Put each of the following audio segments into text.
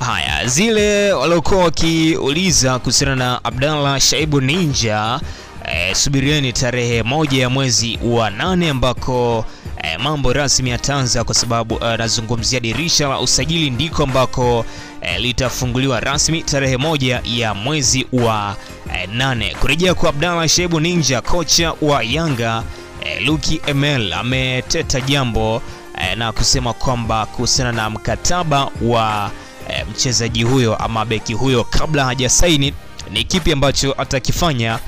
Haya, zile waliokuwa wakiuliza kuhusiana na Abdallah Shaibu Ninja e, subirieni tarehe moja ya mwezi wa nane ambako e, mambo rasmi yataanza, kwa sababu anazungumzia dirisha la usajili ndiko ambako e, litafunguliwa rasmi tarehe moja ya mwezi wa e, nane. Kurejea kwa Abdallah Shaibu Ninja, kocha wa Yanga e, Luki Emel ameteta jambo e, na kusema kwamba kuhusiana na mkataba wa e, mchezaji huyo ama beki huyo kabla hajasaini ni kipi ambacho atakifanya?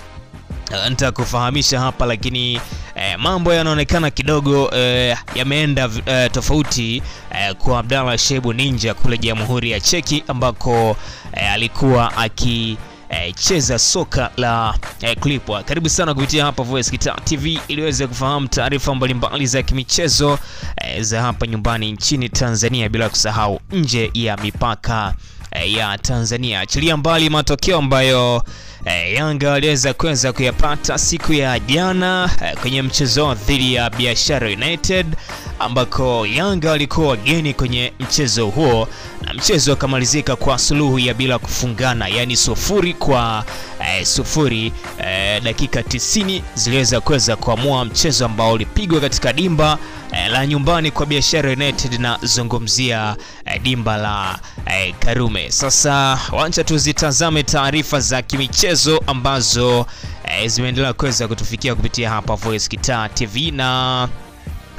Nitakufahamisha hapa, lakini eh, mambo yanaonekana kidogo eh, yameenda eh, tofauti eh, kwa Abdallah Shebu Ninja kule Jamhuri ya Cheki ambako eh, alikuwa akicheza eh, cheza soka la eh, kulipwa. Karibu sana kupitia hapa Voice Guitar TV ili uweze kufahamu taarifa mbalimbali za kimichezo eh, za hapa nyumbani nchini Tanzania, bila kusahau nje ya mipaka ya Tanzania. Achilia mbali matokeo ambayo eh, Yanga aliweza kuweza kuyapata siku ya jana eh, kwenye mchezo dhidi ya Biashara United ambako Yanga walikuwa wageni kwenye mchezo huo na mchezo ukamalizika kwa suluhu ya bila kufungana, yani sufuri kwa eh, sufuri. Eh, dakika 90 ziliweza kuweza kuamua mchezo ambao ulipigwa katika dimba eh, la nyumbani kwa Biashara United na zungumzia eh, dimba la eh, Karume. Sasa wacha tuzitazame taarifa za kimichezo ambazo eh, zimeendelea kuweza kutufikia kupitia hapa Voice Kitaa TV na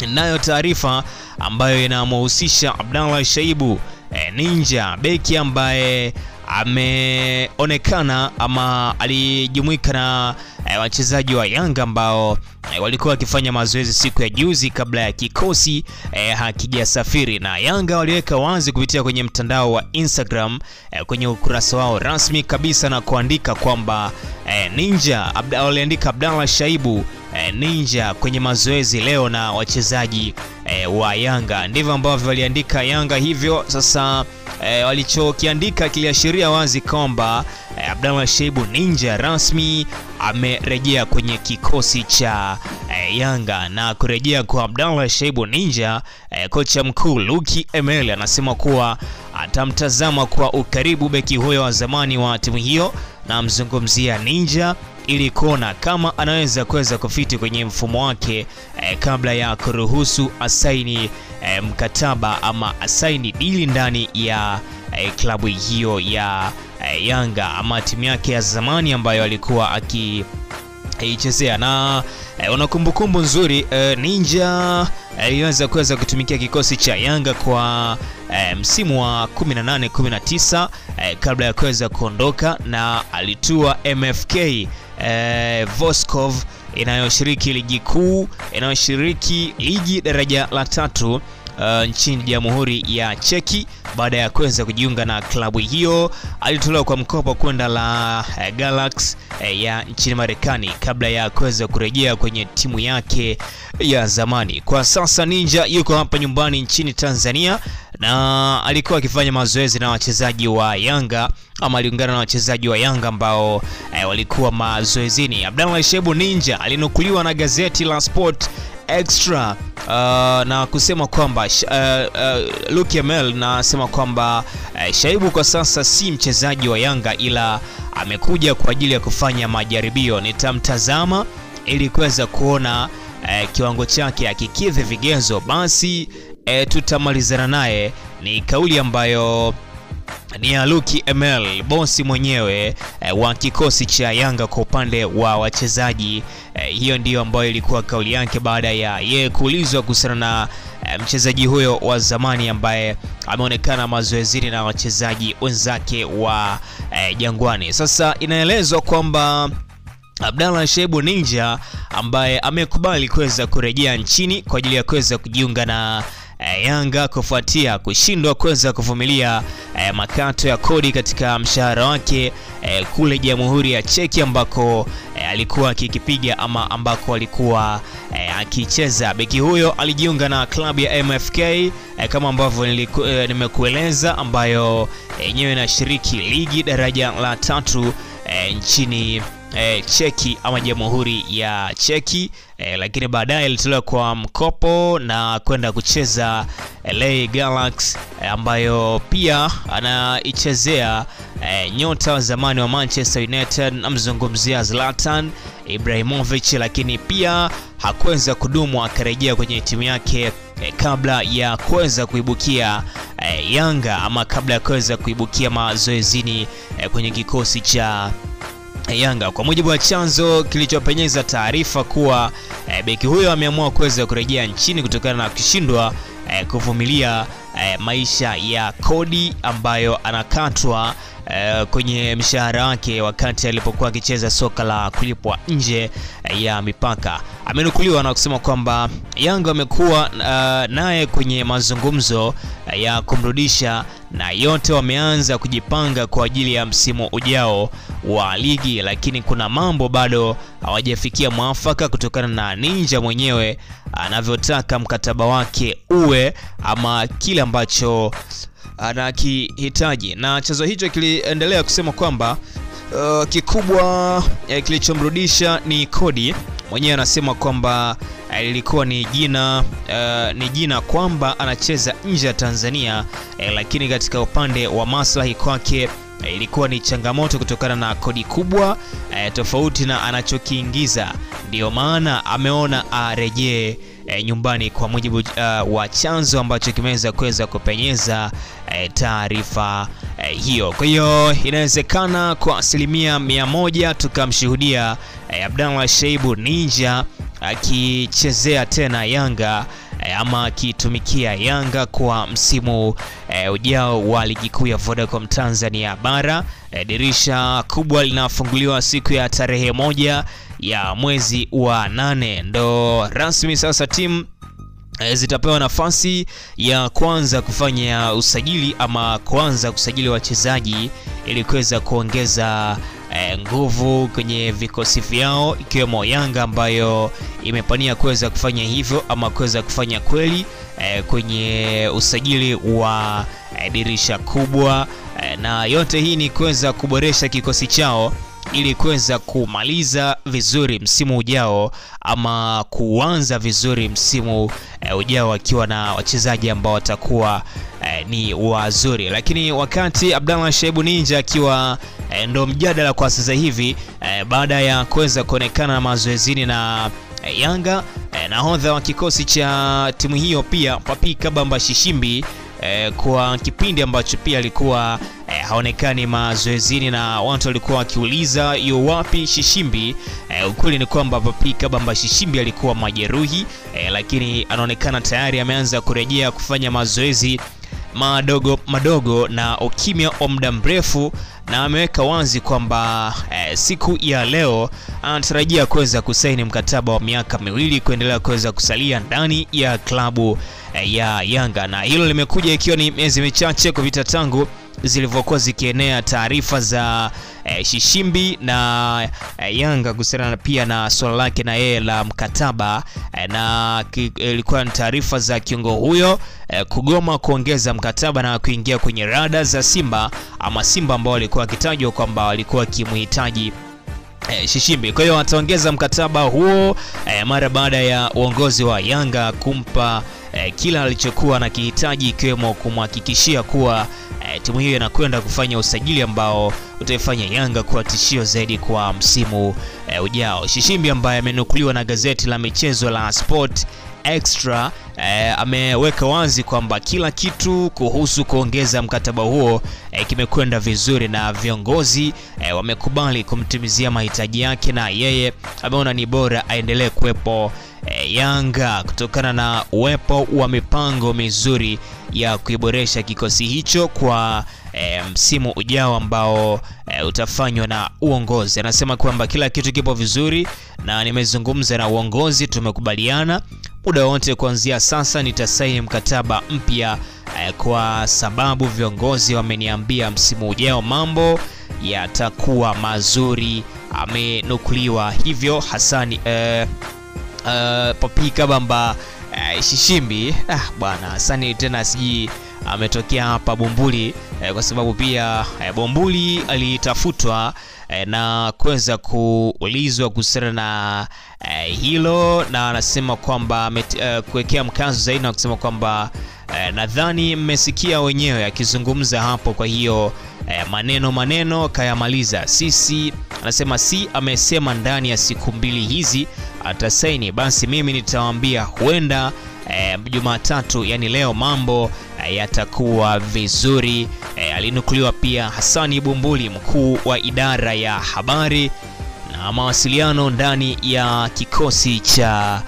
nayo taarifa ambayo inamhusisha Abdallah Shaibu eh, Ninja beki ambaye ameonekana ama alijumuika na e, wachezaji wa Yanga ambao e, walikuwa wakifanya mazoezi siku ya juzi kabla ya kikosi e, hakijasafiri, na Yanga waliweka wazi kupitia kwenye mtandao wa Instagram e, kwenye ukurasa wao rasmi kabisa na kuandika kwamba e, Ninja abda, waliandika Abdallah Shaibu e, Ninja kwenye mazoezi leo na wachezaji eh, wa Yanga. Ndivyo ambavyo waliandika Yanga hivyo sasa E, walichokiandika kiliashiria wazi kwamba e, Abdallah Shaibu Ninja rasmi amerejea kwenye kikosi cha e, Yanga. Na kurejea kwa Abdallah Shaibu Ninja e, kocha mkuu Luki Emel anasema kuwa atamtazama kwa ukaribu beki huyo wa zamani wa timu hiyo, na mzungumzia Ninja ili kuona kama anaweza kuweza kufiti kwenye mfumo wake eh, kabla ya kuruhusu asaini eh, mkataba ama asaini dili ndani ya eh, klabu hiyo ya eh, Yanga ama timu yake ya zamani ambayo alikuwa akiichezea na eh, una kumbukumbu nzuri eh, Ninja aliweza eh, kuweza kutumikia kikosi cha Yanga kwa eh, msimu wa 18 19 eh, kabla ya kuweza kuondoka na alitua MFK eh, Voskov inayoshiriki ligi kuu inayoshiriki ligi daraja la tatu Uh, nchini Jamhuri ya Cheki. Baada ya kuweza kujiunga na klabu hiyo, alitolewa kwa mkopo kwenda la uh, Galaxy uh, ya nchini Marekani kabla ya kuweza kurejea kwenye timu yake ya zamani. Kwa sasa Ninja yuko hapa nyumbani nchini Tanzania na alikuwa akifanya mazoezi na wachezaji wa Yanga ama aliungana na wachezaji wa Yanga ambao eh, walikuwa mazoezini. Abdallah Shebu Ninja alinukuliwa na gazeti la Sport Extra uh, na kusema kwamba uh, uh, Luke Mel nasema kwamba uh, Shaibu kwa sasa si mchezaji wa Yanga ila amekuja kwa ajili ya kufanya majaribio. Nitamtazama ili kuweza kuona uh, kiwango chake akikidhi vigezo basi uh, tutamalizana naye. Ni kauli ambayo ni ya Luki ML bosi mwenyewe eh, wa kikosi cha Yanga kwa upande wa wachezaji eh, hiyo ndiyo ambayo ilikuwa kauli yake baada ya yeye kuulizwa kuhusiana na eh, mchezaji huyo wa zamani ambaye ameonekana mazoezini na wachezaji wenzake wa eh, Jangwani. Sasa inaelezwa kwamba Abdallah Shebu Ninja ambaye amekubali kuweza kurejea nchini kwa ajili ya kuweza kujiunga na E, Yanga kufuatia kushindwa kuweza kuvumilia e, makato ya kodi katika mshahara wake e, kule Jamhuri ya Cheki ambako e, alikuwa akikipiga ama ambako alikuwa e, akicheza. Beki huyo alijiunga na klabu ya MFK e, kama ambavyo e, nimekueleza ambayo yenyewe eh, inashiriki ligi daraja la tatu e, nchini eh, Cheki ama Jamhuri ya Cheki. E, lakini baadaye ilitolewa kwa mkopo na kwenda kucheza LA Galaxy e, ambayo pia anaichezea e, nyota wa zamani wa Manchester United, namzungumzia Zlatan Ibrahimovic, lakini pia hakuweza kudumu akarejea kwenye timu yake E, kabla ya kuweza kuibukia e, Yanga ama kabla ya kuweza kuibukia mazoezini e, kwenye kikosi cha Yanga. Kwa mujibu wa chanzo kilichopenyeza taarifa kuwa e, beki huyo ameamua kuweza kurejea nchini kutokana na kushindwa e, kuvumilia e, maisha ya kodi ambayo anakatwa eh, kwenye mshahara wake wakati alipokuwa akicheza soka la kulipwa nje eh, ya mipaka. Amenukuliwa na kusema kwamba Yanga wamekuwa uh, naye kwenye mazungumzo ya kumrudisha na yote wameanza kujipanga kwa ajili ya msimu ujao wa ligi, lakini kuna mambo bado hawajafikia mwafaka kutokana na Ninja mwenyewe anavyotaka mkataba wake uwe ama kile ambacho anakihitaji, na chanzo hicho kiliendelea kusema kwamba uh, kikubwa eh, kilichomrudisha ni kodi. Mwenyewe anasema kwamba lilikuwa ni jina uh, ni jina kwamba anacheza nje ya Tanzania eh, lakini katika upande wa maslahi kwake eh, ilikuwa ni changamoto kutokana na kodi kubwa eh, tofauti na anachokiingiza, ndiyo maana ameona arejee eh, nyumbani kwa mujibu uh, wa chanzo ambacho kimeweza kuweza kupenyeza e, taarifa e, hiyo. Kwa hiyo inawezekana kwa asilimia mia moja tukamshuhudia e, Abdallah Shaibu Ninja akichezea tena Yanga ama akitumikia Yanga kwa msimu e, ujao wa ligi kuu ya Vodacom Tanzania bara. E, dirisha kubwa linafunguliwa siku ya tarehe moja ya mwezi wa nane, ndo rasmi sasa timu e, zitapewa nafasi ya kwanza kufanya usajili ama kuanza kusajili wachezaji ili kuweza kuongeza E, nguvu kwenye vikosi vyao ikiwemo Yanga ambayo imepania kuweza kufanya hivyo ama kuweza kufanya kweli e, kwenye usajili wa e, dirisha kubwa e, na yote hii ni kuweza kuboresha kikosi chao ili kuweza kumaliza vizuri msimu ujao ama kuanza vizuri msimu e, ujao akiwa na wachezaji ambao watakuwa e, ni wazuri. Lakini wakati Abdallah Shaibu Ninja akiwa e, ndo mjadala kwa sasa hivi e, baada ya kuweza kuonekana na mazoezini na e, Yanga e, nahodha wa kikosi cha timu hiyo pia Papi Kabamba Shishimbi E, kwa kipindi ambacho pia alikuwa e, haonekani mazoezini na watu walikuwa wakiuliza yu wapi Shishimbi. E, ukweli ni kwamba Papi Kabamba Shishimbi alikuwa majeruhi e, lakini anaonekana tayari ameanza kurejea kufanya mazoezi madogo madogo na ukimya wa muda mrefu, na ameweka wazi kwamba e, siku ya leo anatarajia kuweza kusaini mkataba wa miaka miwili kuendelea kuweza kusalia ndani ya klabu e, ya Yanga, na hilo limekuja ikiwa ni miezi michache kupita tangu zilivyokuwa zikienea taarifa za e, Shishimbi na e, Yanga kuhusiana pia na swala lake na yeye la mkataba e, na ilikuwa ni taarifa za kiungo huyo e, kugoma kuongeza mkataba na kuingia kwenye rada za Simba ama Simba ambao walikuwa wakitajwa kwamba walikuwa wakimhitaji E, Shishimbi. Kwa hiyo ataongeza mkataba huo e, mara baada ya uongozi wa Yanga kumpa e, kila alichokuwa na kihitaji ikiwemo kumhakikishia kuwa e, timu hiyo inakwenda kufanya usajili ambao utaifanya Yanga kuwa tishio zaidi kwa msimu e, ujao. Shishimbi ambaye amenukuliwa na gazeti la michezo la Sport Extra eh, ameweka wazi kwamba kila kitu kuhusu kuongeza mkataba huo eh, kimekwenda vizuri na viongozi eh, wamekubali kumtimizia mahitaji yake, na yeye ameona ni bora aendelee kuwepo eh, Yanga kutokana na uwepo wa mipango mizuri ya kuiboresha kikosi hicho kwa E, msimu ujao ambao e, utafanywa na uongozi. Anasema kwamba kila kitu kipo vizuri na nimezungumza na uongozi, tumekubaliana muda wote kuanzia sasa nitasaini mkataba mpya e, kwa sababu viongozi wameniambia msimu ujao mambo yatakuwa mazuri. Amenukuliwa hivyo Hasani eh, eh, Papi Kabamba eh, Shishimbi ah, bwana Hasani tena sijui ametokea hapa Bumbuli eh, kwa sababu pia eh, Bumbuli alitafutwa eh, na kuweza kuulizwa kuhusiana na eh, hilo na anasema kwamba eh, kuwekea mkazo zaidi na kusema kwamba eh, nadhani mmesikia wenyewe akizungumza hapo. Kwa hiyo eh, maneno maneno kayamaliza. Sisi anasema si amesema ndani ya siku mbili hizi atasaini, basi mimi nitawaambia huenda eh, Jumatatu yani leo mambo eh, yatakuwa vizuri. Eh, alinukuliwa pia Hassani Bumbuli, mkuu wa idara ya habari na mawasiliano ndani ya kikosi cha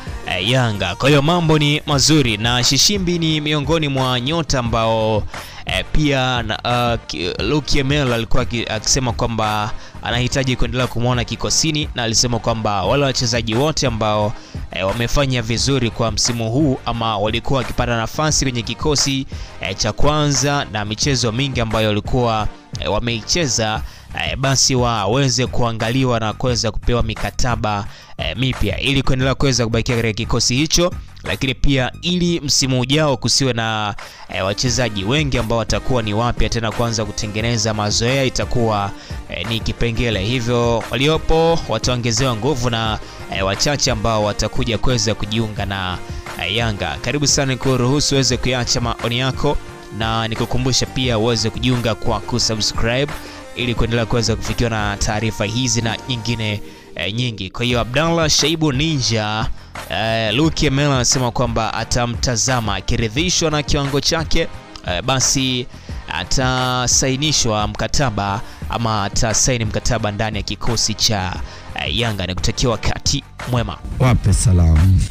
Yanga. Kwa hiyo mambo ni mazuri na Shishimbi ni miongoni mwa nyota ambao e, pia uh, Luke Emel alikuwa akisema kwamba anahitaji kuendelea kumwona kikosini, na alisema kwamba wale wachezaji wote ambao e, wamefanya vizuri kwa msimu huu ama walikuwa wakipata nafasi kwenye kikosi e, cha kwanza na michezo mingi ambayo walikuwa e, wameicheza e, basi waweze kuangaliwa na kuweza kupewa mikataba e, mipya. Ili kuendelea kuweza kubakia katika kikosi hicho, lakini pia ili msimu ujao kusiwe na e, wachezaji wengi ambao watakuwa ni wapya tena kuanza kutengeneza mazoea, itakuwa e, ni kipengele hivyo. Waliopo wataongezewa nguvu na e, wachache ambao watakuja kuweza kujiunga na e, Yanga. Karibu sana, kuruhusu uweze kuacha maoni yako na nikukumbusha pia uweze kujiunga kwa kusubscribe ili kuendelea kuweza kufikiwa na taarifa hizi na nyingine e, nyingi. Kwa hiyo Abdallah Shaibu Ninja e, Luke Mela anasema kwamba atamtazama akiridhishwa na kiwango chake uh, basi atasainishwa mkataba ama atasaini mkataba ndani ya kikosi cha uh, Yanga. Nikutakia wakati mwema, wape salamu.